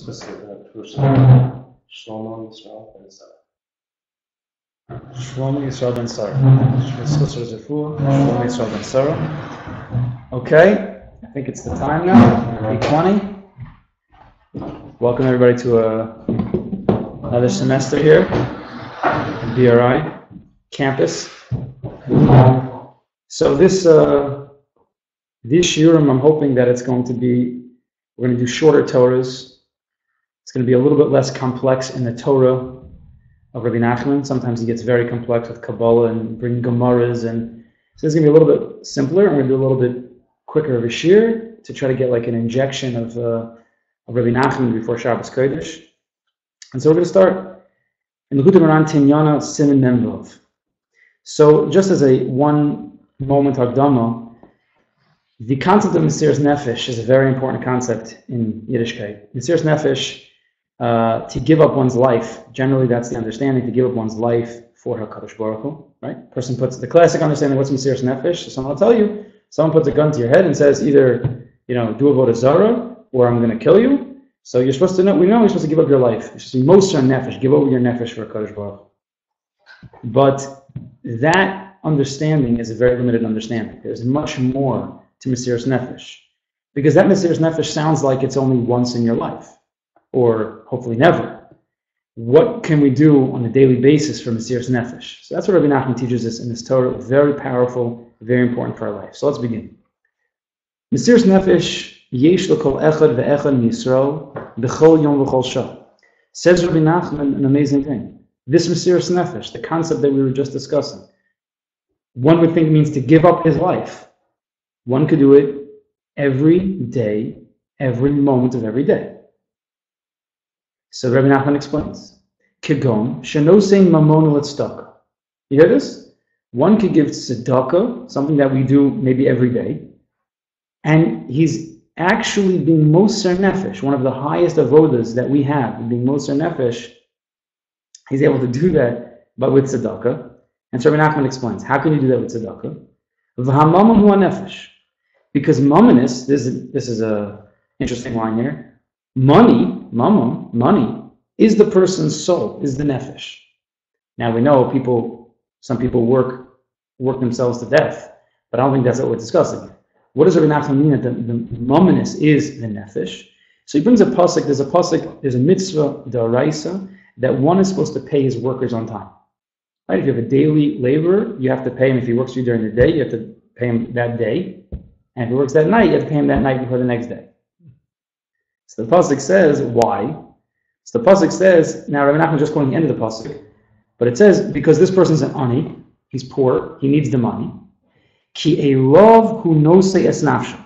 specific person. Shlomo Yisrael Ben Sarah. Shlomo Yisrael Ben Sarah. Shlomo Yisrael Ben Sarah. Okay, I think it's the time now, 8:20. Welcome everybody to uh, another semester here at BRI campus. So this uh, this shiurim, I'm hoping that it's going to be, we're going to do shorter Torahs. It's going to be a little bit less complex in the Torah of Rabbi Nachman. Sometimes he gets very complex with Kabbalah and bringing Gemaras, and so it's going to be a little bit simpler. I'm going to do a little bit quicker of a shir to try to get like an injection of, uh, of Rabbi Nachman before Shabbos Kodesh. And so we're going to start in the Moharan Tinyana Siman Memvov. So just as a one moment Agdama, the concept of Mesiras Nefesh is a very important concept in Yiddishkeit. Mesiras Nefesh, uh, to give up one's life, generally that's the understanding, to give up one's life for HaKadosh Baruch Hu, right? Person puts the classic understanding, what's Mesiras Nefesh? So someone will tell you, someone puts a gun to your head and says either, you know, do avodah zarah, or I'm going to kill you. So you're supposed to know, we know you're supposed to give up your life. You're most Nefesh, give over your Nefesh for HaKadosh Baruch. But that understanding is a very limited understanding. There's much more to Mesiras Nefesh. Because that Mesiras Nefesh sounds like it's only once in your life, or hopefully never. What can we do on a daily basis for Mesiras Nefesh? So that's what Rabbi Nachman teaches us in this Torah. Very powerful, very important for our life. So let's begin. Mesiras Nefesh, yesh l'kol echad ve'echad Yisrael, b'chol yom v'chol shah. Says Rabbi Nachman an amazing thing. This Mesiras Nefesh, the concept that we were just discussing, one would think means to give up his life. One could do it every day, every moment of every day. So Rabbi Nachman explains. Kigom, shenosein mamon tzedakah. You hear this? One could give tzedakah, something that we do maybe every day, and he's actually being moser nefesh, one of the highest avodas that we have, being moser nefesh. He's able to do that, but with tzedakah. And so Rabbi Nachman explains, how can you do that with tzedakah? V'hamamam nefesh. Because mumminess, this is, this is a interesting line here. Money, mamam, money, is the person's soul, is the nefesh. Now we know people, some people work work themselves to death, but I don't think that's what we're discussing. What does Rabbi Nachman mean that the, the mumminess is the nefesh? So he brings a pasuk. There's a pasuk. There's a mitzvah daraisa that one is supposed to pay his workers on time. Right? If you have a daily laborer, you have to pay him. If he works for you during the day, you have to pay him that day. And if he works that night, you have to pay him that night before the next day. So the pasuk says why. So the pasuk says now Rabbi Nachman just quoting the end of the pasuk, but it says because this person's an ani, he's poor, he needs the money. Ki love who knows say esnafsha.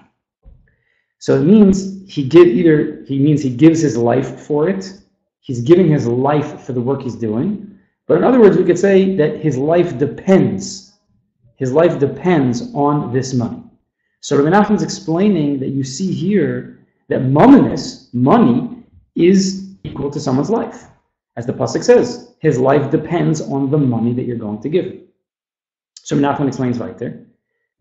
So it means he give either he means he gives his life for it, he's giving his life for the work he's doing. But in other words, we could say that his life depends. His life depends on this money. So Rabbi Nachman's explaining that you see here that mumminess, money, is equal to someone's life. As the Pasuk says, his life depends on the money that you're going to give him. So Nachman explains right there.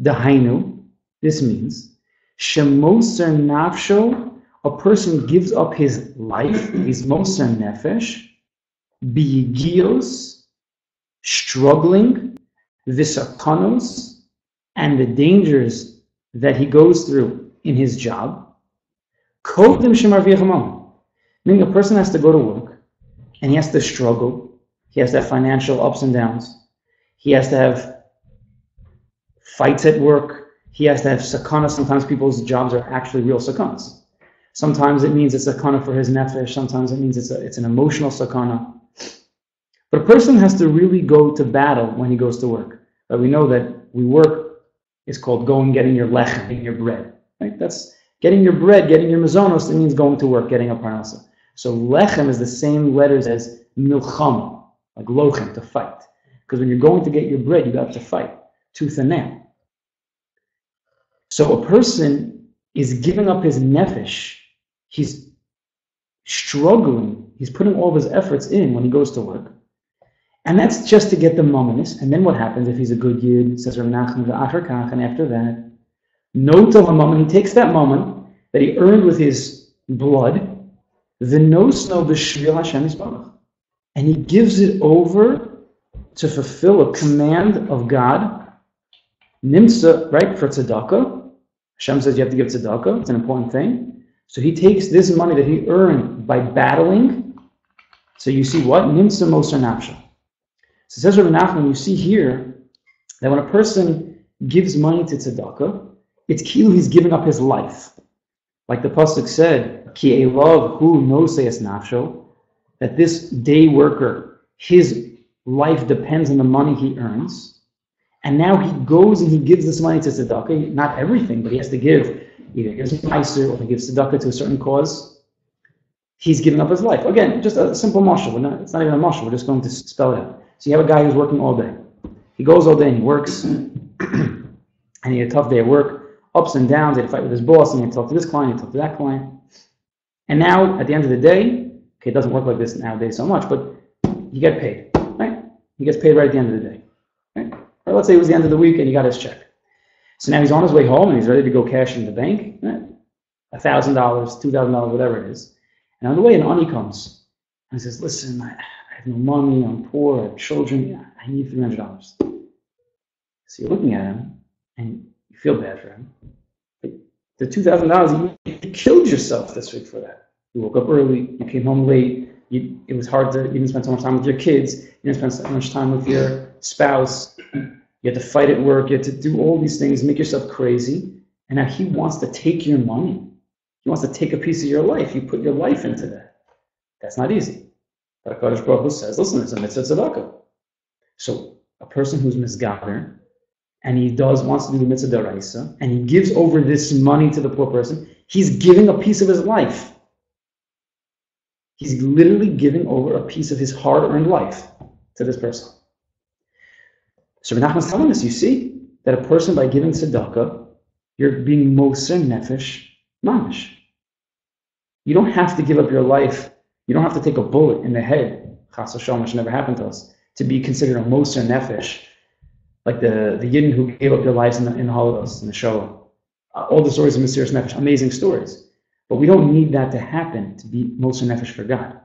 Dahainu, this means, Shemoser nafsho, a person gives up his life, his moser nefesh, biyigios, struggling, visakanos, and the dangers that he goes through in his job. Meaning a person has to go to work and he has to struggle. He has to have financial ups and downs. He has to have fights at work. He has to have sakana. Sometimes people's jobs are actually real sakanas. Sometimes it means it's sakana for his nefesh. Sometimes it means it's, a, it's an emotional sakana. But a person has to really go to battle when he goes to work. But we know that we work is called going, getting your lechem, getting your bread. Right? That's getting your bread, getting your mazonos. It means going to work, getting a parnasa. So lechem is the same letters as milchama, like lochem, to fight. Because when you're going to get your bread, you have got to fight, tooth and nail. So a person is giving up his nefesh. He's struggling. He's putting all of his efforts in when he goes to work. And that's just to get the mumminess. And then what happens if he's a good yid, says Rav Nachman, and after that, no till a moment, he takes that moment that he earned with his blood, V'nosno b'shvil Hashem Yisbarach. And he gives it over to fulfill a command of God. Nimsa, right, for tzedakah. Hashem says you have to give tzedakah. It's an important thing. So he takes this money that he earned by battling. So you see what? Nimsa moser nafsha. So says Rabbi Nachman, you see here that when a person gives money to tzedakah, it's kilu he's giving up his life. Like the pasuk said, ki love who knows nafsho, that this day worker, his life depends on the money he earns. And now he goes and he gives this money to tzedakah, not everything, but he has to give, either he gives meiser or he gives tzedakah to a certain cause. He's giving up his life. Again, just a simple mashal. Not, it's not even a mashal. We're just going to spell it out. So you have a guy who's working all day. He goes all day and he works, and he had a tough day at work, ups and downs. He had to fight with his boss, and he had to talk to this client, he had to talk to that client. And now, at the end of the day, okay, it doesn't work like this nowadays so much, but you get paid, right? He gets paid right at the end of the day. Right? Or let's say it was the end of the week and he got his check. So now he's on his way home and he's ready to go cash in the bank. A thousand dollars, two thousand dollars, whatever it is. And on the way, an ani comes and says, "Listen, I, I have no money. I'm poor. I have children. I need three hundred dollars." So you're looking at him and you feel bad for him. The two thousand dollars, you killed yourself this week for that. You woke up early. You came home late. You, it was hard to. You didn't spend so much time with your kids. You didn't spend so much time with your spouse. You had to fight at work. You had to do all these things, make yourself crazy. And now he wants to take your money. He wants to take a piece of your life. You put your life into that. That's not easy. But HaKadosh Baruch Hu says, listen, it's a mitzvah tzedakah. So a person who's misgaber, and he does wants to do the mitzvah deraisa, and he gives over this money to the poor person, he's giving a piece of his life. He's literally giving over a piece of his hard-earned life to this person. So Menachem is telling us, you see, that a person by giving tzedakah, you're being moser nefesh mamish. You don't have to give up your life. You don't have to take a bullet in the head. Chas which never happened to us, to be considered a moser nefesh, like the the Yidden who gave up their lives in the, in the Holocaust, in the Shoah. Uh, all the stories of Mesiris Nefesh, amazing stories. But we don't need that to happen to be moser nefesh for God.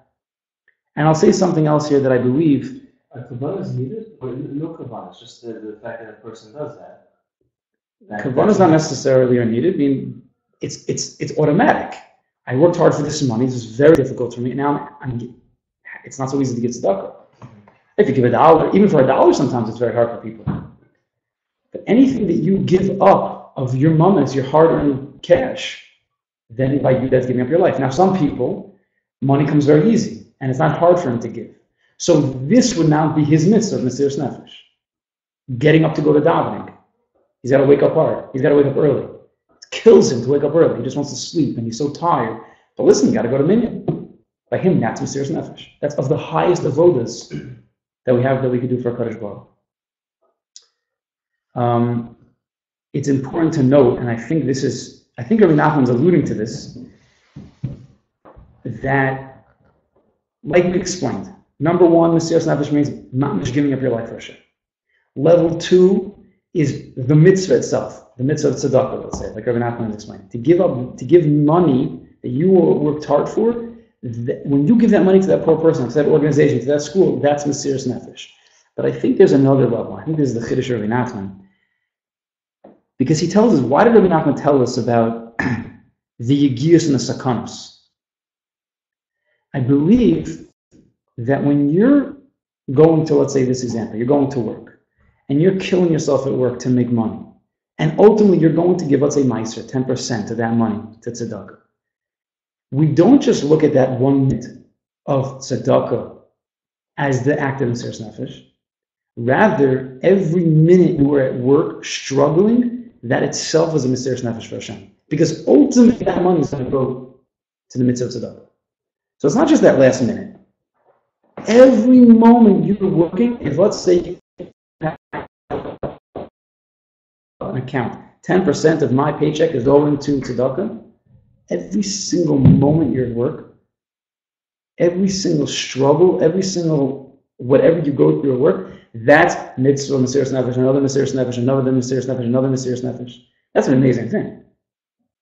And I'll say something else here that I believe. A kavanah is needed, or no kavanah, it's just the, the fact that a person does that. that Kavanah is not necessarily needed. I mean, it's it's it's automatic. I worked hard for this money. This is very difficult for me. Now I'm, I'm it's not so easy to get tzedakah. If you give a dollar, even for a dollar, sometimes it's very hard for people. Anything that you give up of your mamas, your hard-earned cash, then by you, that's giving up your life. Now, some people, money comes very easy, and it's not hard for him to give. So this would now be his mitzvah of Mesiris Nefesh. Getting up to go to davening. He's got to wake up hard. He's got to wake up early. It kills him to wake up early. He just wants to sleep, and he's so tired. But listen, you got to go to minyan. By him, that's Mesiris Nefesh. That's of the highest avodas that we have that we could do for a Kadosh Baruch. Um, it's important to note, and I think this is, I think Rabbi Nachman's alluding to this, that, like we explained, number one, Mesiris Nefesh means not just giving up your life for Hashem. Level two is the mitzvah itself, the mitzvah of tzedakah, let's say, like Rabbi Nachman explained. To give up, to give money that you worked hard for, that, when you give that money to that poor person, to that organization, to that school, that's Mesiris Nefesh. But I think there's another level. I think this is the Chiddush of Nachman. Because he tells us, why did Rabbi Nachman tell us about the Yigiyas and the Sakanos? I believe that when you're going to, let's say this example, you're going to work, and you're killing yourself at work to make money, and ultimately you're going to give, let's say, Meiser, 10% of that money to tzedakah. We don't just look at that one minute of tzedakah as the act of Mesiris Nefesh. Rather, every minute we're at work struggling, that itself is a Mesiris Nefesh for Hashem. Because ultimately that money is going to go to the mitzvah of tzedakah. So it's not just that last minute. Every moment you're working, if let's say an account, 10% of my paycheck is going to tzedakah, every single moment you're at work, every single struggle, every single whatever you go through at work, that's mitzvah Mesiris Nefesh, another Mesiris Nefesh, another Mesiris Nefesh, another Mesiris Nefesh. That's an amazing thing.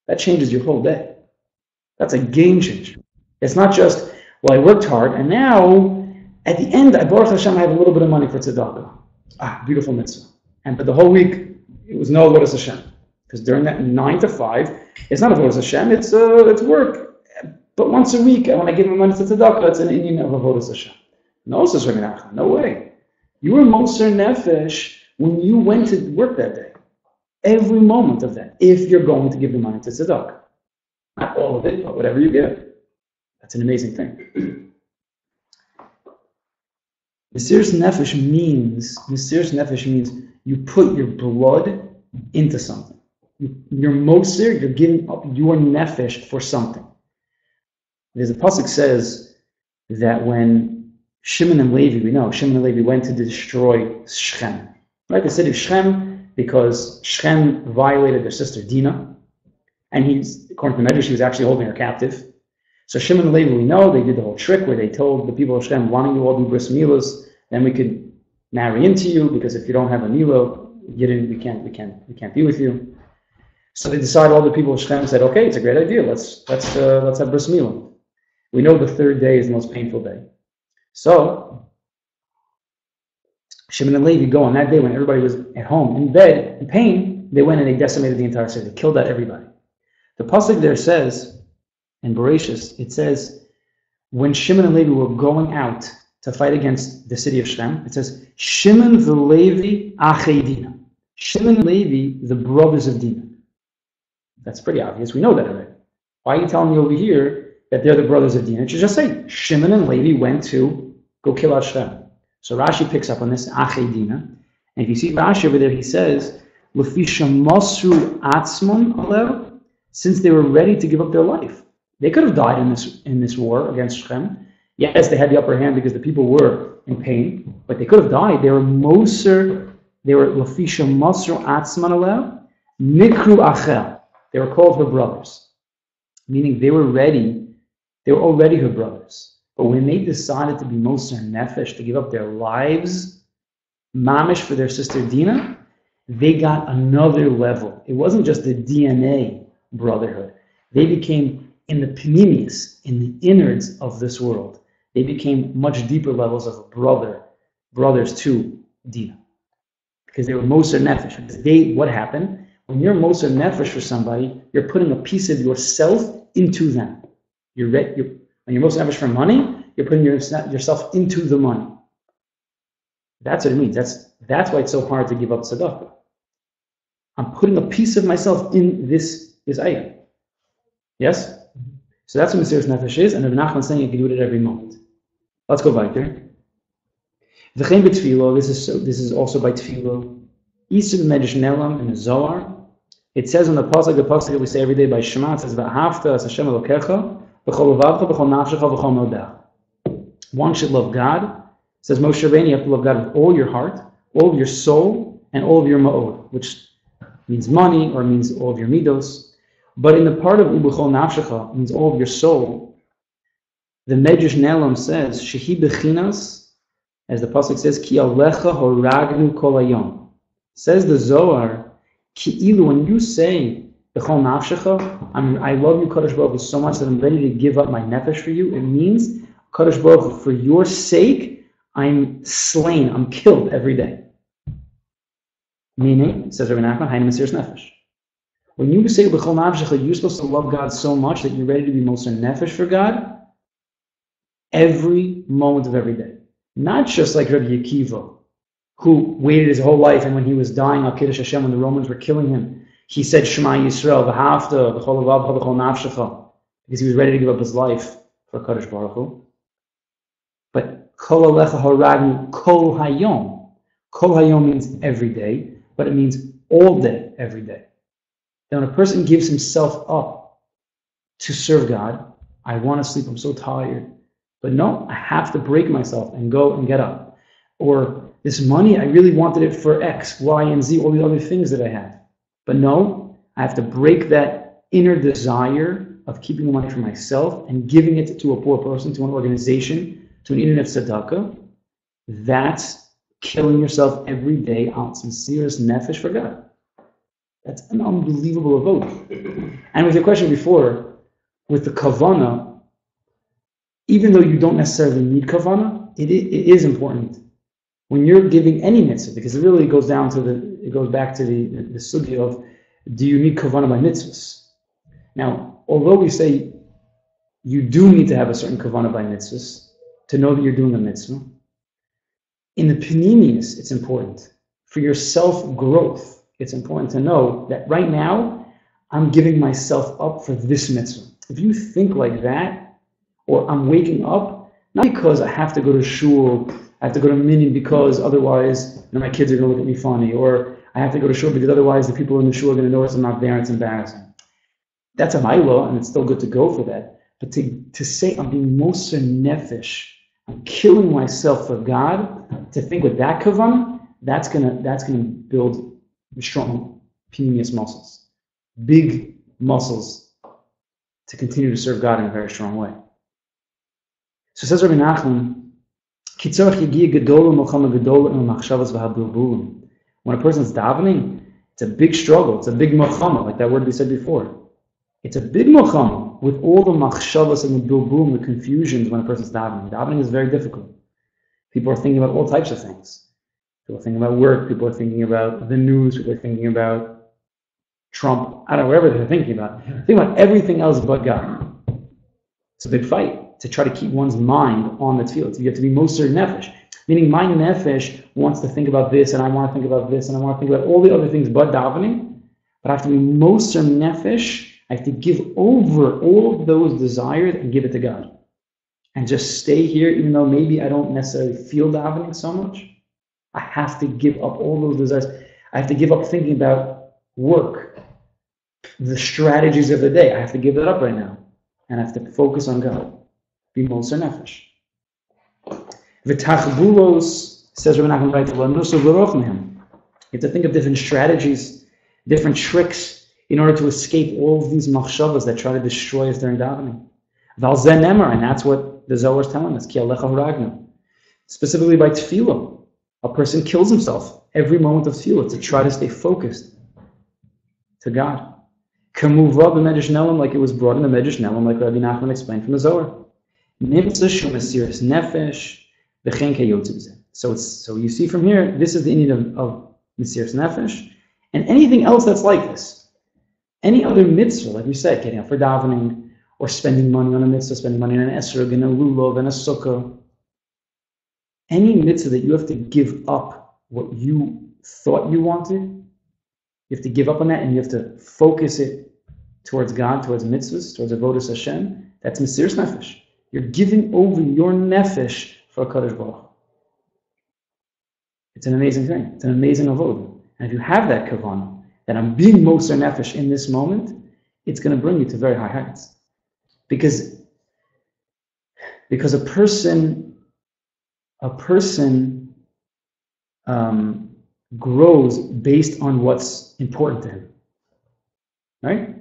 That changes your whole day. That's a game changer. It's not just, well, I worked hard, and now at the end, I Baruch Hashem, I have a little bit of money for tzedakah. Ah, beautiful mitzvah. And but the whole week, it was no Avodas Hashem. Because during that nine to five, it's not Avodas Hashem, it's, uh, it's work. But once a week, when I give my money to tzedakah, it's an inyan of Avodas Hashem. No, says Rabbi no way. You were Moser Nefesh when you went to work that day. Every moment of that, if you're going to give the money to tzedakah. Not all of it, but whatever you give. That's an amazing thing. Mesiris Nefesh means, Mesiris Nefesh means you put your blood into something. You, you're Moser, you're giving up your Nefesh for something. There's a pasuk says that when Shimon and Levi, we know Shimon and Levi went to destroy Shechem, right? The city of Shechem, because Shechem violated their sister Dinah, and he's, according to the Medrash, he was actually holding her captive. So Shimon and Levi, we know they did the whole trick where they told the people of Shechem, why don't you all do bris milas, then we could marry into you, because if you don't have a milo, you didn't, we can't, we can't, we can't be with you. So they decided, all the people of Shechem said, okay, it's a great idea, let's, let's, uh, let's have bris milah. We know the third day is the most painful day. So Shimon and Levi go on that day when everybody was at home in bed in pain, they went and they decimated the entire city. They killed out everybody. The pasuk there says, in Bereshis, it says, when Shimon and Levi were going out to fight against the city of Shem, it says, Shimon the Levi Achedina. Shimon and Levi, the brothers of Dinah. That's pretty obvious. We know that already. Why are you telling me over here that they're the brothers of Dinah? It should just say, Shimon and Levi went to go kill out Shem. So Rashi picks up on this, Achedina. And if you see Rashi over there, he says, Lefisha Masru Atzmon Alev, since they were ready to give up their life. They could have died in this in this war against Shem. Yes, they had the upper hand because the people were in pain, but they could have died. They were Moser, they were Lafisha Masru Atzman Alev, Nikru Achel. They were called her brothers, meaning they were ready. They were already her brothers. But when they decided to be Moser Nefesh, to give up their lives, Mamish for their sister Dina, they got another level. It wasn't just the DNA brotherhood. They became in the panemius, in the innards of this world. They became much deeper levels of brother, brothers to Dina. Because they were Moser Nefesh. Because they, what happened? When you're Moser Nefesh for somebody, you're putting a piece of yourself into them. You're, re- you're when you're Moser Nefesh for money, you're putting your, yourself into the money. That's what it means. That's, that's why it's so hard to give up tzedakah. I'm putting a piece of myself in this, this item. Yes? Mm-hmm. So that's what Mesiris Nefesh is, and Rabbi Nachman is saying you can do it at every moment. Let's go weiter. V'chein b'tfilo, this is, so, this is also by tfilo. Isib Medrash Nelam in the Zohar. It says on the pasuk, the pasuk that we say every day by Shema, it says, V'ahavta as Hashem Elokecha, One should love God. Says Moshe Rabbeinu, you have to love God with all your heart, all of your soul, and all of your ma'od, which means money or means all of your midos. But in the part of Ubuchol Nafshecha, means all of your soul, the Medrash Nelam says, Shehi Bechinas, as the Pasuk says, Ki Alecha Horagnu Kolayom. Says the Zohar, Ki Ilu, when you say, Nafshecha, I'm, I love you, Kadosh Baruch Hu, so much that I'm ready to give up my nefesh for you, it means, Kadosh Baruch Hu, for your sake, I'm slain, I'm killed every day. Meaning, says Rabbi Nachman, Hainu Mesiris Nefesh. When you say B'chol Nafshecha, you're supposed to love God so much that you're ready to be Moser Nefesh for God every moment of every day. Not just like Rabbi Akiva, who waited his whole life, and when he was dying, Al Kiddush Hashem, when the Romans were killing him, he said Shema Yisrael, V'hafta, B'chol Avavcha, B'chol Nafshecha, because he was ready to give up his life for Kadosh Baruch Hu. But Kol Alecha Horagnu Kol Hayom. Kol Hayom means every day, but it means all day, every day. Then when a person gives himself up to serve God, I want to sleep, I'm so tired. But no, I have to break myself and go and get up. Or this money, I really wanted it for X, Y, and Z, all the other things that I have. But no, I have to break that inner desire of keeping the money for myself and giving it to a poor person, to an organization, to an internet tzedakah. That's killing yourself every day out sincerest nefesh for God. That's an unbelievable vote. And with your question before, with the kavana, even though you don't necessarily need kavana, it, it is important when you're giving any mitzvah, because it really goes down to the, it goes back to the, the, the of, do you need kavana by mitzvahs? Now, although we say you do need to have a certain kavana by mitzvahs to know that you're doing a mitzvah, in the panemius, it's important. For your self growth, it's important to know that right now, I'm giving myself up for this mitzvah. If you think like that, or I'm waking up, not because I have to go to shul I have to go to minyan because otherwise you know, my kids are going to look at me funny, or I have to go to shul because otherwise the people in the shul are going to notice I'm not there and it's embarrassing. That's a law, and it's still good to go for that. But to, to say I'm being moser nefesh, I'm killing myself for God, to think with that kavan, that's gonna that's gonna build strong penius muscles, big muscles to continue to serve God in a very strong way. So says Rabbi Nachman, when a person is davening, it's a big struggle. It's a big mochama, like that word we said before. It's a big mochama with all the machshavas and the bilbum, the confusions when a person's davening. Davening is very difficult. People are thinking about all types of things. People are thinking about work. People are thinking about the news. People are thinking about Trump. I don't know, whatever they're thinking about. Think about everything else but God. It's a big fight to try to keep one's mind on the field. You have to be moser nefesh, meaning my nefesh wants to think about this, and I want to think about this, and I want to think about all the other things but davening. But I have to be moser nefesh. I have to give over all of those desires and give it to God, and just stay here, even though maybe I don't necessarily feel davening so much. I have to give up all those desires. I have to give up thinking about work, the strategies of the day. I have to give that up right now, and I have to focus on God be Moser Nefesh. V'tachbulos, says Rabbi Nachman Beit, you have to think of different strategies, different tricks in order to escape all of these machshavas that try to destroy us during davening. Valzen Emor, and that's what the Zohar is telling us, Ki Specifically by tefillah. A person kills himself every moment of tefillah to try to stay focused to God. Kamuva b'medrash like it was brought in the medrash Nelam, like Rabbi Nachman explained from the Zohar. So it's so you see from here, this is the inyan of, of Mesiris Nefesh, and anything else that's like this. Any other mitzvah, like we said, getting up for davening, or spending money on a mitzvah, spending money on an esrog and a lulav and a sukkah. Any mitzvah that you have to give up what you thought you wanted, you have to give up on that and you have to focus it towards God, towards mitzvahs, towards avodas Hashem. That's Mesiris Nefesh. You're giving over your nefesh for Kadosh Baruch. It's an amazing thing. It's an amazing avodah. And if you have that kavanah, that I'm being Moser Nefesh in this moment, it's going to bring you to very high heights. Because, because a person, a person um, grows based on what's important to him. Right?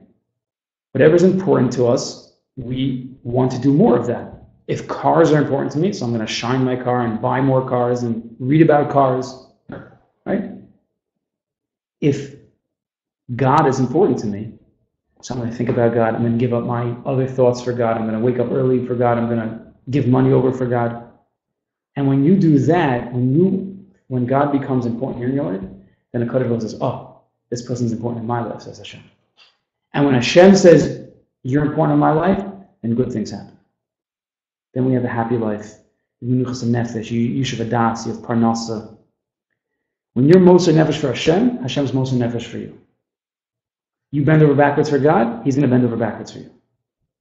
Whatever's important to us, we want to do more of that. If cars are important to me, so I'm going to shine my car and buy more cars and read about cars, right? If God is important to me, so I'm going to think about God. I'm going to give up my other thoughts for God. I'm going to wake up early for God. I'm going to give money over for God. And when you do that, when you, when God becomes important in your life, then a Kaddish says, "Oh, this person's important in my life," says Hashem. And when Hashem says, "You're important in my life," then good things happen. Then we have a happy life. Menuchas nefesh, have adas, you have parnasa. When you're Moser Nefesh for Hashem, Hashem's Moser Nefesh for you. You bend over backwards for God, He's going to bend over backwards for you.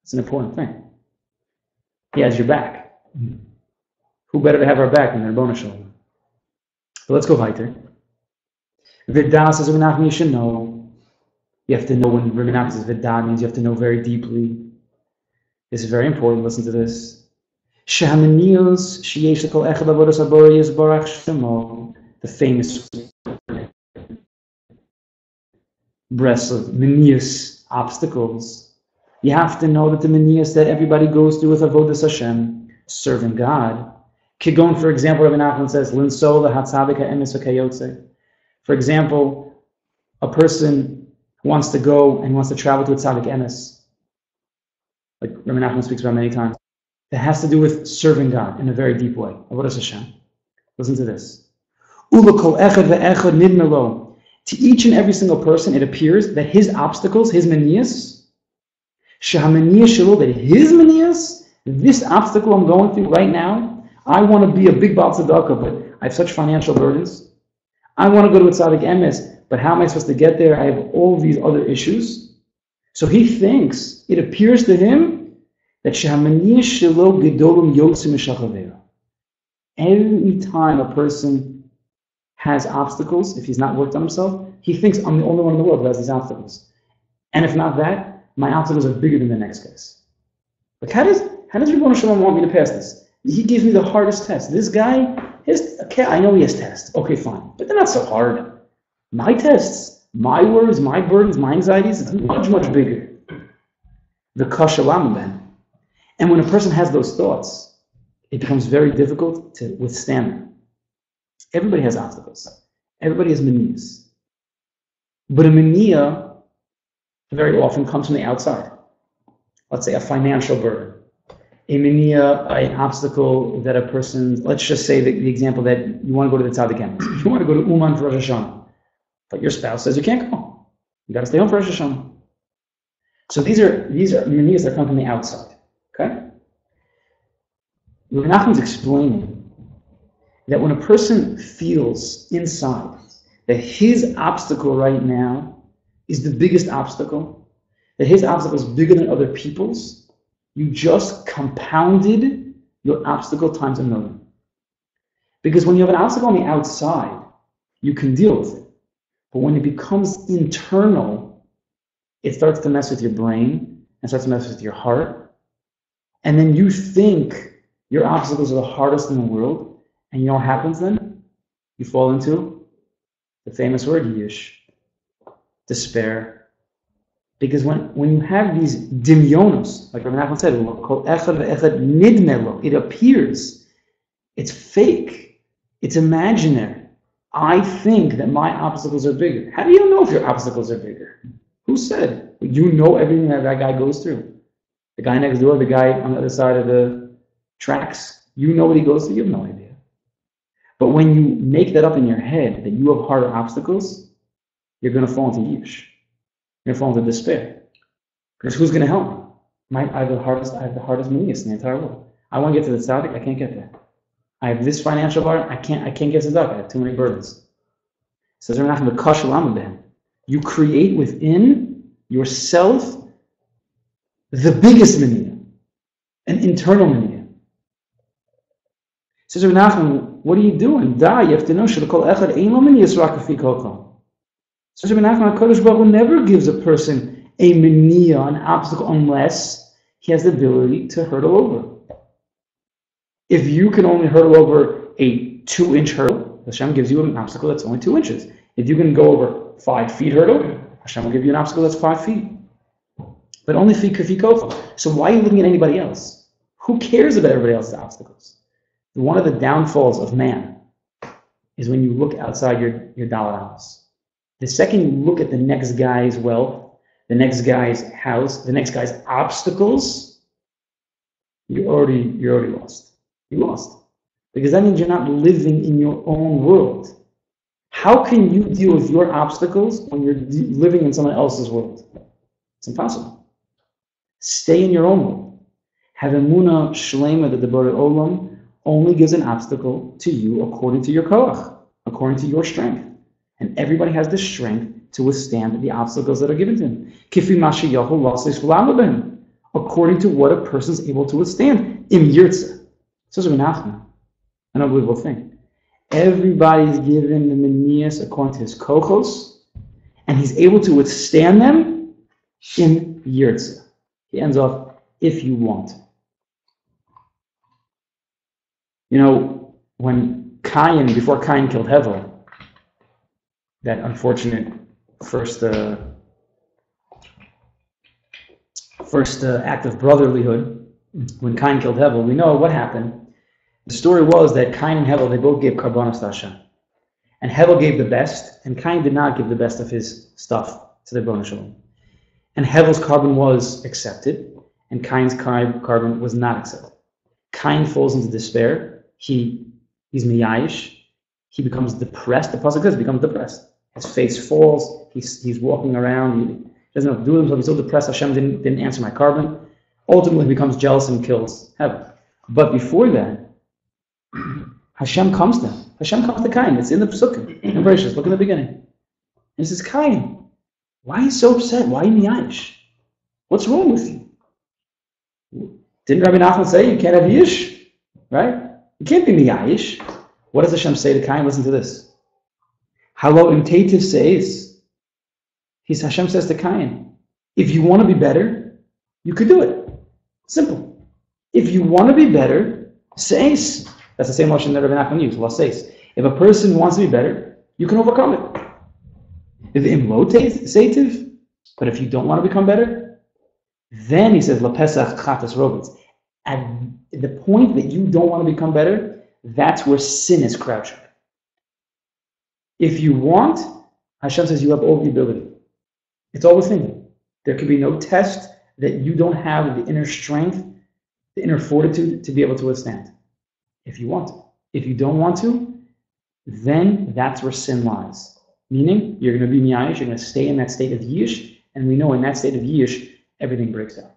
It's an important thing. He has your back. Who better to have our back than their bonus shoulder? But let's go weiter. Vidas says Rabbi you should know. You have to know when Rabbi says Vidah means you have to know very deeply. This is very important. Listen to this. The famous breast of manias obstacles. You have to know that the manias that everybody goes through with avodas Hashem, serving God. Kigon, for example, Rabbi Nachman says, "Linsola hatzavika emis For example, a person wants to go and wants to travel to a tzadik emes like Rabbi Nachman speaks about many times, that has to do with serving God in a very deep way. What is Hashem? Listen to this. To each and every single person, it appears that his obstacles, his manias, that his manias, this obstacle I'm going through right now, I want to be a big Baal Tzedakah, but I have such financial burdens. I want to go to a Tzaddik Emes, but how am I supposed to get there? I have all these other issues. So he thinks, it appears to him that shelo gedolim. Every time a person has obstacles, if he's not worked on himself, he thinks I'm the only one in the world who has these obstacles. And if not that, my obstacles are bigger than the next guy's. Like how does how does Ribbono Shel Olam want me to pass this? He gives me the hardest test. This guy, his okay, I know he has tests. Okay, fine. But they're not so hard. My tests, my worries, my burdens, my anxieties, it's much, much bigger. The kashalam then. And when a person has those thoughts, it becomes very difficult to withstand them. Everybody has obstacles. Everybody has manias. But a mania very often comes from the outside. Let's say a financial burden. A mania, an obstacle that a person, let's just say the, the example that you want to go to the Tzaddik Emes. You want to go to Uman for Rosh Hashanah, but your spouse says you can't go. You got to stay home for Rosh Hashanah. So these are these are manias that come from the outside. Okay? Nachman's explaining that when a person feels inside that his obstacle right now is the biggest obstacle, that his obstacle is bigger than other people's, you just compounded your obstacle times a million. Because when you have an obstacle on the outside, you can deal with it. But when it becomes internal, it starts to mess with your brain and starts to mess with your heart. And then you think your obstacles are the hardest in the world. And you know what happens then? You fall into the famous word yish, despair. Because when, when you have these dimyonos, like Rabbi Nachman said, it appears, it's fake, it's imaginary. I think that my obstacles are bigger. How do you know if your obstacles are bigger? Who said? You know everything that that guy goes through. The guy next door, the guy on the other side of the tracks, you know what he goes through, you have no idea. But when you make that up in your head that you have harder obstacles, you're going to fall into yish. You're going to fall into despair. Because who's going to help me? I have the hardest, I have the hardest manias in the entire world. I want to get to the tzaddik, I can't get there. I have this financial burden, I can't, I can't get to the I have too many burdens. Says Renachim, you create within yourself the biggest mania, an internal mania. Says Nachman, what are you doing? Die, you have to know, Shadakol Echad Ein Lo Manias Rakafi Koko. Says Renachim, HaKadosh Baruch Hu never gives a person a mania, an obstacle, unless he has the ability to hurdle over. If you can only hurdle over a two inch hurdle, Hashem gives you an obstacle that's only two inches. If you can go over five feet hurdle, Hashem will give you an obstacle that's five feet. But only fi kafi kofa. So why are you looking at anybody else? Who cares about everybody else's obstacles? One of the downfalls of man is when you look outside your, your daled amos. The second you look at the next guy's wealth, the next guy's house, the next guy's obstacles, you already you're already lost. You lost. Because that means you're not living in your own world. How can you deal with your obstacles when you're living in someone else's world? It's impossible. Stay in your own world. Have emuna shlema that the Bore Olam only gives an obstacle to you according to your koach, according to your strength. And everybody has the strength to withstand the obstacles that are given to him. Kifi mashiyahu according to what a person is able to withstand. Im yirtzeh. Says an unbelievable thing. Everybody's given the manias according to his kochos, and he's able to withstand them in yirtzeh. He ends off, if you want. You know, when Cain, before Cain killed Hevel, that unfortunate first uh, first uh, act of brotherlyhood, when Cain killed Hevel, we know what happened. The story was that Cain and Hevel, they both gave karbanos to. And Hevel gave the best, and Cain did not give the best of his stuff to the Shalom. And Hevel's korban was accepted, and Cain's korban was not accepted. Cain falls into despair. He he's miyayish. He becomes depressed. The pasuk says becomes depressed. His face falls. He's he's walking around. He doesn't know what to do himself. He's so depressed. Hashem didn't didn't answer my korban. Ultimately, he becomes jealous and kills Hevel. But before that, Hashem comes to him. Hashem comes to Cain. It's in the Pesukim. In Bereshit. Look in the beginning. He says, Cain, why are you so upset? Why are you miyayish? What's wrong with you? Didn't Rabbi Nachman say you can't have yish? Right? You can't be miyayish. What does Hashem say to Cain? Listen to this. Hello, in Tativ says, he's Hashem says to Cain, if you want to be better, you could do it. Simple. If you want to be better, says. That's the same motion that Rabbi Nachman used. What says? If a person wants to be better, you can overcome it. Imlo sativ, but if you don't want to become better, then he says lapesach chatas roveitz. At the point that you don't want to become better, that's where sin is crouching. If you want, Hashem says you have all the ability. It's all within you. There can be no test that you don't have the inner strength, the inner fortitude to be able to withstand. If you want. If you don't want to, then that's where sin lies. Meaning, you're going to be miyayish, you're going to stay in that state of yish, and we know in that state of yish, everything breaks down.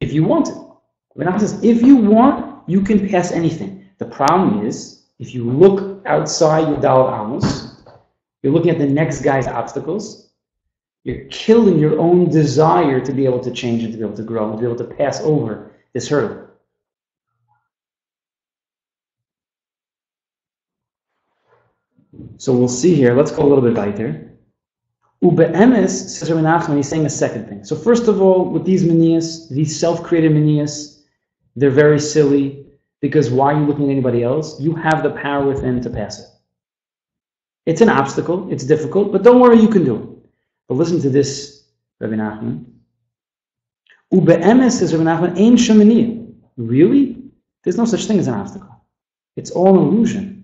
If you want to. When says, if you want, you can pass anything. The problem is, if you look outside your Dal Amos, you're looking at the next guy's obstacles, you're killing your own desire to be able to change and to be able to grow and to be able to pass over this hurdle. So we'll see here. Let's go a little bit weiter. Ube'emes, says Rabbi Nachman, he's saying a second thing. So first of all, with these manias, these self-created manias, they're very silly because why are you looking at anybody else? You have the power within to pass it. It's an obstacle, it's difficult, but don't worry, you can do it. But listen to this, Rabbi Nachman. Ube'emes, says Rabbi Nachman, ain. Really? There's no such thing as an obstacle. It's all an illusion.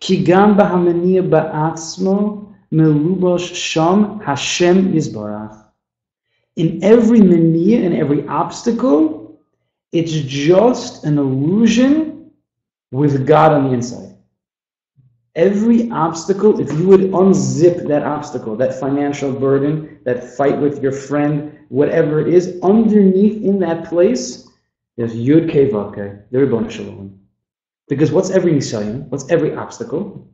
כי גם בהמניע בעצמו melubosh sham Hashem Yisbarach. In every mania and every obstacle, it's just an illusion with God on the inside. Every obstacle, if you would unzip that obstacle, that financial burden, that fight with your friend, whatever it is, underneath in that place, there's Yud Kevake, the Ribbono Shel Olam. Because what's every nisayon? What's every obstacle?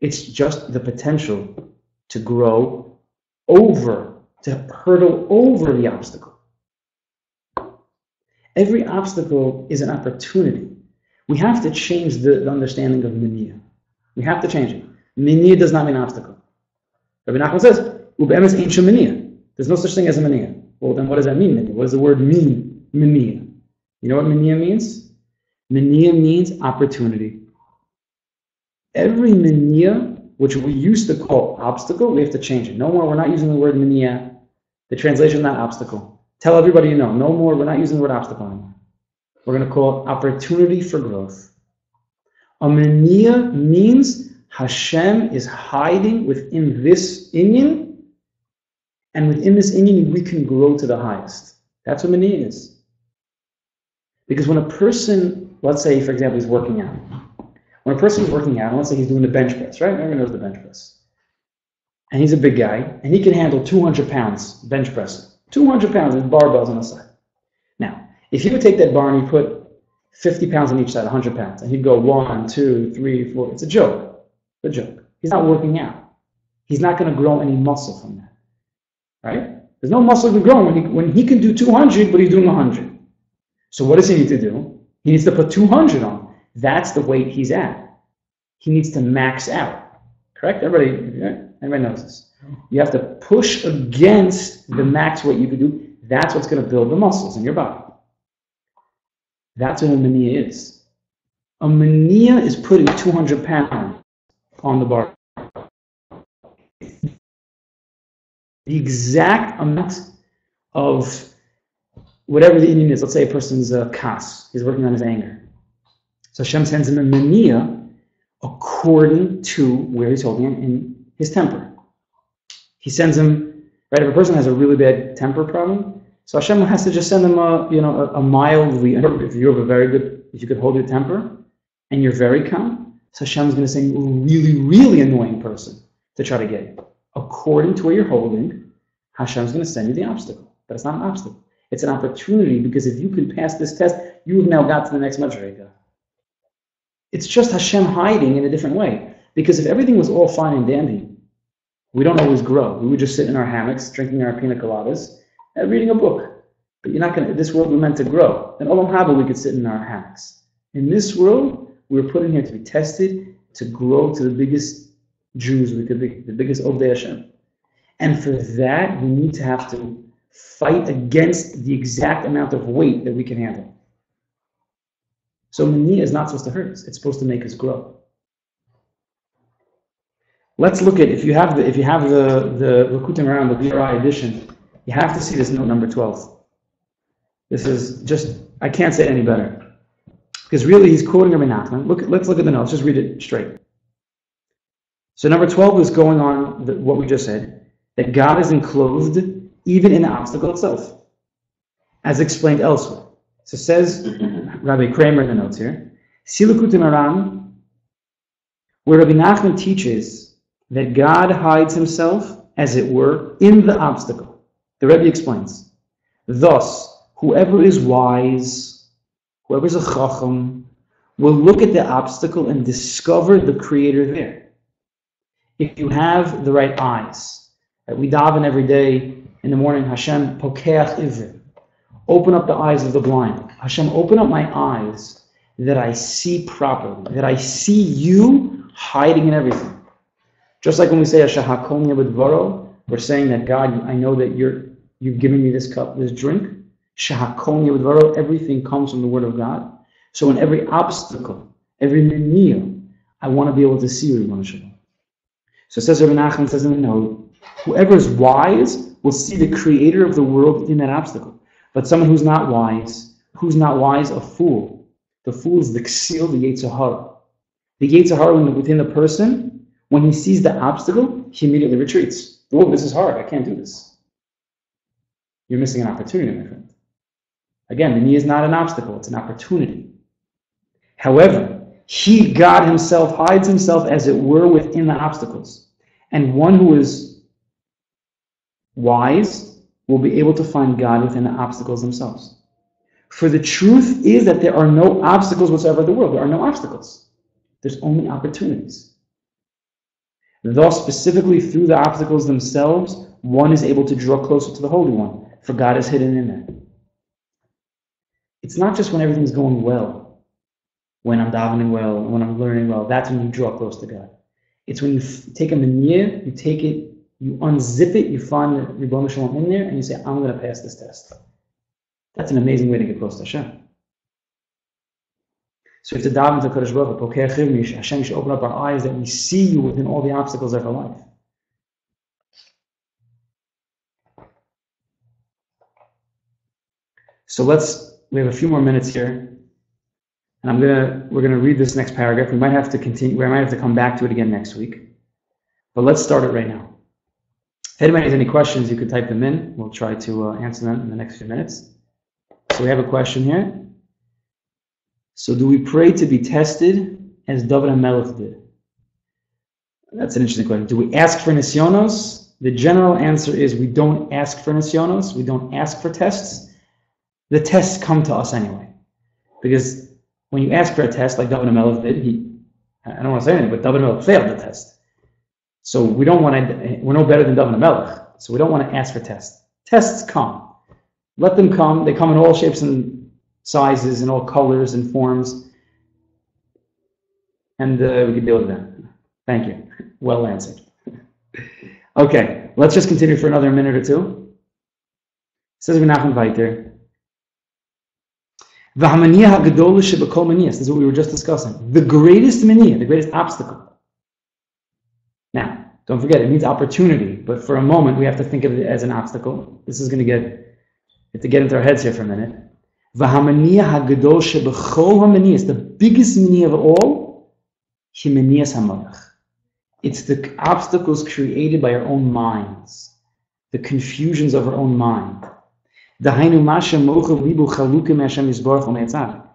It's just the potential to grow over, to hurdle over the obstacle. Every obstacle is an opportunity. We have to change the, the understanding of minya. We have to change it. Minya does not mean obstacle. Rabbi Nachman says, Ube'emes ain't minya. There's no such thing as a minya. Well, then what does that mean? What does the word mean? Minya. You know what minya means? Mania means opportunity. Every mania, which we used to call obstacle, we have to change it. No more, we're not using the word mania. The translation is not obstacle. Tell everybody you know, no more, we're not using the word obstacle anymore. We're going to call it opportunity for growth. A mania means Hashem is hiding within this inyan, and within this inyan we can grow to the highest. That's what mania is. Because when a person let's say, for example, he's working out. When a person is working out, let's say he's doing the bench press, right? Everyone knows the bench press. And he's a big guy, and he can handle 200 pounds bench press. 200 pounds with barbells on the side. Now, if he would take that bar and he put 50 pounds on each side, 100 pounds, and he'd go one, two, three, four, it's a joke. It's a joke. He's not working out. He's not going to grow any muscle from that. Right? There's no muscle to grow when he, when he can do 200, but he's doing 100. So what does he need to do? He needs to put 200 on. That's the weight he's at. He needs to max out. Correct? Everybody, everybody knows this. You have to push against the max weight you can do. That's what's going to build the muscles in your body. That's what a mania is. A mania is putting 200 pounds on the bar. The exact amount of whatever the inyan is, let's say a person's a uh, kas, he's working on his anger. So Hashem sends him a mania according to where he's holding it in his temper. He sends him, right, if a person has a really bad temper problem, So Hashem has to just send them a, you know, a, a mildly, if you have a very good, if you could hold your temper and you're very calm, so Hashem's going to send a really, really annoying person to try to get you. According to where you're holding, Hashem's going to send you the obstacle. But it's not an obstacle. It's an opportunity because if you can pass this test, you have now got to the next madrega. It's just Hashem hiding in a different way. Because if everything was all fine and dandy, we don't always grow. We would just sit in our hammocks, drinking our pina coladas, and reading a book. But you're not going to, this world we're meant to grow. In Olam Haba, we could sit in our hammocks. In this world, we were put in here to be tested, to grow to the biggest Jews we could be, the biggest Ovdei Hashem. And for that, we need to have to fight against the exact amount of weight that we can handle. So mani is not supposed to hurt us. It's supposed to make us grow. Let's look at if you have the if you have the the Likutei Moharan the BRI edition, you have to see this note number twelve. This is just I can't say any better because really he's quoting Rabbi Nachman. Look, let's look at the notes. Just read it straight. So number twelve is going on the, what we just said that God is enclosed even in the obstacle itself, as explained elsewhere. So says mm-hmm. Rabbi Kramer in the notes here, Silukut Moharan, where Rabbi Nachman teaches that God hides himself, as it were, in the obstacle. The Rebbe explains, thus, whoever is wise, whoever is a chacham, will look at the obstacle and discover the creator there. If you have the right eyes, we daven every day in the morning, Hashem pokeach ivrim. Open up the eyes of the blind. Hashem, open up my eyes that I see properly, that I see you hiding in everything. Just like when we say Ashahakonya B'dvaro, we're saying that God, I know that you're you've given me this cup, this drink. Shahakonya B'dvaro, everything comes from the Word of God. So in every obstacle, every meal, I want to be able to see you, Shalom. So says Rabbi Nachman says in the note, whoever is wise will see the creator of the world in that obstacle. But someone who's not wise, who's not wise, a fool. The fool is the ksil, the Yetzer Hara. The Yetzer Hara within the person, when he sees the obstacle, he immediately retreats. Oh, this is hard. I can't do this. You're missing an opportunity, my friend. Again, the knee is not an obstacle, it's an opportunity. However, he, God himself, hides himself as it were within the obstacles. And one who is wise will be able to find God within the obstacles themselves. For the truth is that there are no obstacles whatsoever in the world. There are no obstacles. There's only opportunities. Thus, specifically through the obstacles themselves, one is able to draw closer to the Holy One, for God is hidden in there. It's not just when everything's going well, when I'm davening well, when I'm learning well, that's when you draw close to God. It's when you take a menir, you take it you unzip it, you find the Ribbono Shel Olam in there, and you say, I'm going to pass this test. That's an amazing way to get close to Hashem. So if the daven to Kadosh Baruch Hu, Hashem should open up our eyes that we see you within all the obstacles of our life. So let's, we have a few more minutes here. And I'm gonna, we're gonna read this next paragraph. We might have to continue, we might have to come back to it again next week. But let's start it right now. Anybody has any questions, you could type them in. We'll try to uh, answer them in the next few minutes. So we have a question here. So do we pray to be tested as David HaMelech did? That's an interesting question. Do we ask for nisyonos? The general answer is we don't ask for nisyonos. We don't ask for tests. The tests come to us anyway. Because when you ask for a test like David HaMelech did, he, I don't want to say anything, but David failed the test. So we don't want to, we're no better than David Melech. So we don't want to ask for tests. Tests come. Let them come. They come in all shapes and sizes and all colors and forms. And uh, we can deal with them. Thank you. Well answered. okay, let's just continue for another minute or two. It says Menachem weiter. This is what we were just discussing. The greatest mania, the greatest obstacle now, don't forget, it means opportunity, but for a moment, we have to think of it as an obstacle. This is going to get, we have to get into our heads here for a minute. The biggest mania of all. It's the obstacles created by our own minds, the confusions of our own mind. Dahainu masha mocha libu chalukim Hashem yisborach u'me'etzadik.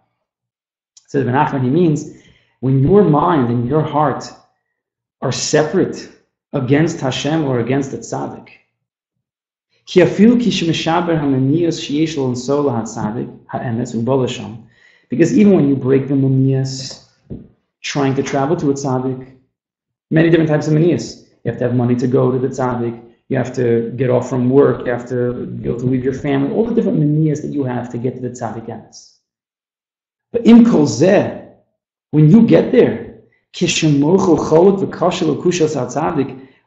Says Ben Nachman, he means when your mind and your heart are separate against Hashem or against the tzaddik. Ki afilu ki shemeshaber u'bolasham. Because even when you break the maniyas, trying to travel to a tzaddik, many different types of maniyas. You have to have money to go to the tzaddik. You have to get off from work. You have to able to leave your family. All the different maniyas that you have to get to the tzaddik emes. But in kol zeh, when you get there,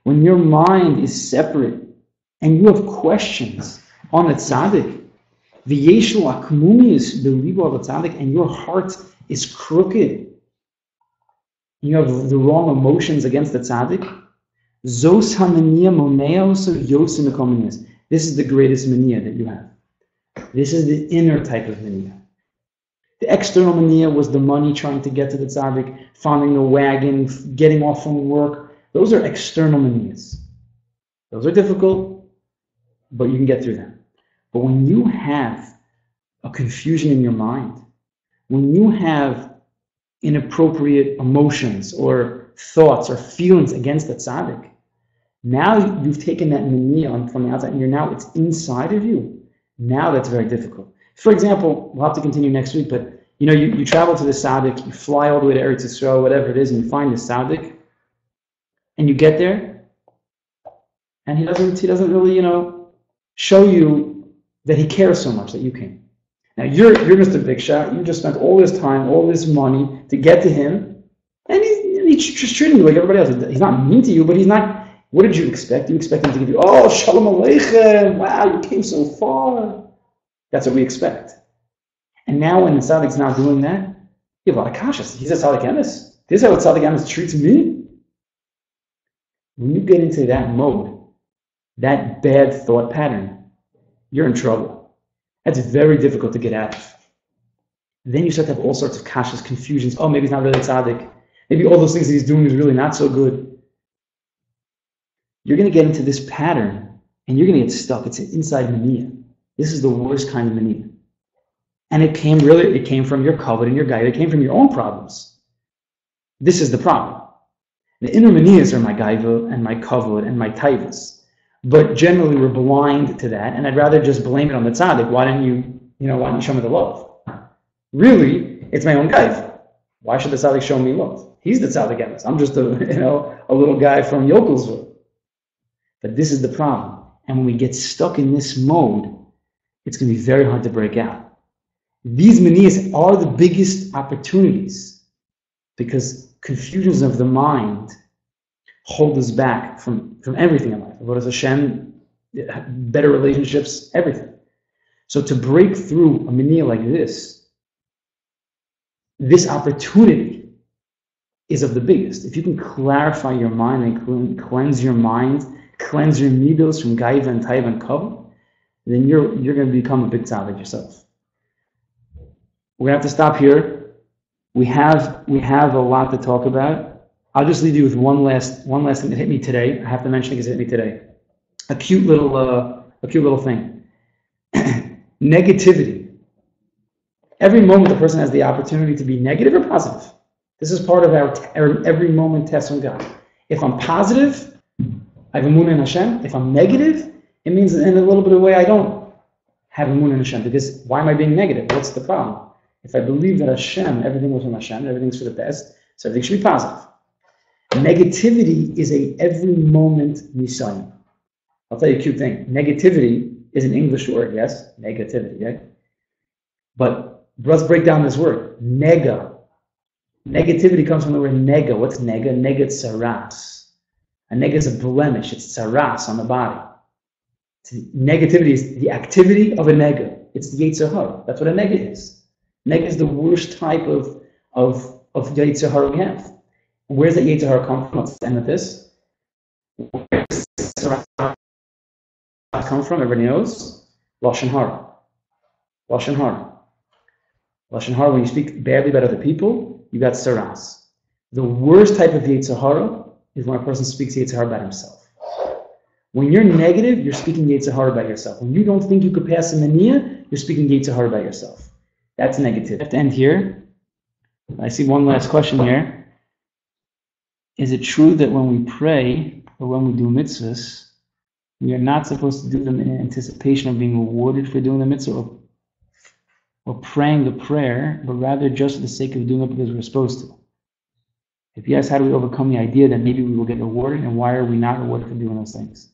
when your mind is separate and you have questions on a tzaddik, and your heart is crooked, you have the wrong emotions against the tzaddik, this is the greatest mania that you have. This is the inner type of mania. The external mania was the money trying to get to the tzaddik, finding the wagon, getting off from work. Those are external manias. Those are difficult, but you can get through them. But when you have a confusion in your mind, when you have inappropriate emotions or thoughts or feelings against the tzaddik, now you've taken that mania from the outside and you're now, it's inside of you. Now that's very difficult. For example, we'll have to continue next week, but you know, you, you travel to the tzaddik, you fly all the way to Eretz Yisrael, whatever it is, and you find the tzaddik, and you get there, and he doesn't he doesn't really, you know, show you that he cares so much that you came. Now you're you're Mr. Big Shot, you just spent all this time, all this money to get to him, and he's, he's just treating you like everybody else. He's not mean to you, but he's not what did you expect? You expect him to give you, oh, shalom aleichem, wow, you came so far. That's what we expect. And now when the Tzaddik's not doing that, you have a lot of kashas. He's a Tzaddik Emes. This is how a Tzaddik Emes treats me. When you get into that mode, that bad thought pattern, you're in trouble. That's very difficult to get out of. Then you start to have all sorts of kashas, confusions. Oh, maybe he's not really tzaddik. Maybe all those things that he's doing is really not so good. You're going to get into this pattern and you're going to get stuck. It's an inside mania. This is the worst kind of mania. And it came really, it came from your kavod and your gaiva. It came from your own problems. This is the problem. The inner manias are my gaiva and my kavod and my taivas. But generally we're blind to that, and I'd rather just blame it on the tzaddik. Why didn't you, you know, why didn't you show me the love? Really, it's my own gaiva. Why should the tzaddik show me love? He's the tzaddik emes. I'm just a, you know, a little guy from Yokelsville. But this is the problem. And when we get stuck in this mode, it's going to be very hard to break out. These manias are the biggest opportunities because confusions of the mind hold us back from, from everything in life. What is Hashem, better relationships, everything. So to break through a mania like this, this opportunity is of the biggest. If you can clarify your mind and cleanse your mind cleanse your midos from gaiva and taiva and kavod, then you're you're going to become a big tzaddik yourself. We're going to have to stop here. We have we have a lot to talk about. I'll just leave you with one last one last thing that hit me today. I have to mention it because it hit me today. A cute little uh, a cute little thing. Negativity. Every moment the person has the opportunity to be negative or positive. This is part of our, our every moment test from God. If I'm positive, I have emunah in Hashem. If I'm negative, it means in a little bit of way I don't have emunah in Hashem. Because why am I being negative? What's the problem? If I believe that Hashem, everything was from Hashem, everything's for the best, so everything should be positive. Negativity is a every moment nisayon. I'll tell you a cute thing. Negativity is an English word, yes? Negativity, right? But let's break down this word. Nega. Negativity comes from the word nega. What's nega? Nega tzaraas. A nega is a blemish, it's tsaras on the body. Negativity is the activity of a nega. It's the Yetzirah. That's what a nega is. Nega is the worst type of, of, of Yetzirah we have. Where's that Yetzirah come from? Let's end with this. Where does come from? Everybody knows? Lashon Hara. Lashon Hara. Lashon Hara, when you speak badly about other people, you got tzaraas. The worst type of Yetzirah is when a person speaks Yitzhar about himself. When you're negative, you're speaking Yetzirah about yourself. When you don't think you could pass a Mania, you're speaking Yetzirah about yourself. That's negative. I have to end here. I see one last question here. Is it true that when we pray or when we do mitzvahs, we are not supposed to do them in anticipation of being rewarded for doing the mitzvah or, or praying the prayer, but rather just for the sake of doing it because we're supposed to? If yes, how do we overcome the idea that maybe we will get rewarded, and why are we not rewarded for doing those things?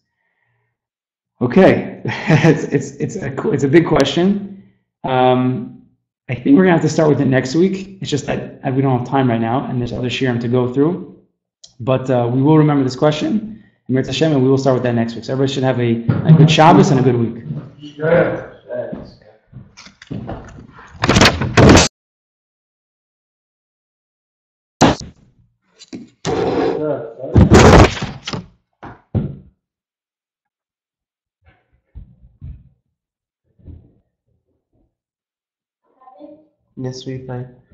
Okay, it's it's it's a it's a big question. Um, I think we're gonna have to start with it next week. It's just that we don't have time right now, and there's other shiurim to go through. But uh, we will remember this question, and Hashem, and we will start with that next week. So everybody should have a, a good Shabbos and a good week. Yes, we fine.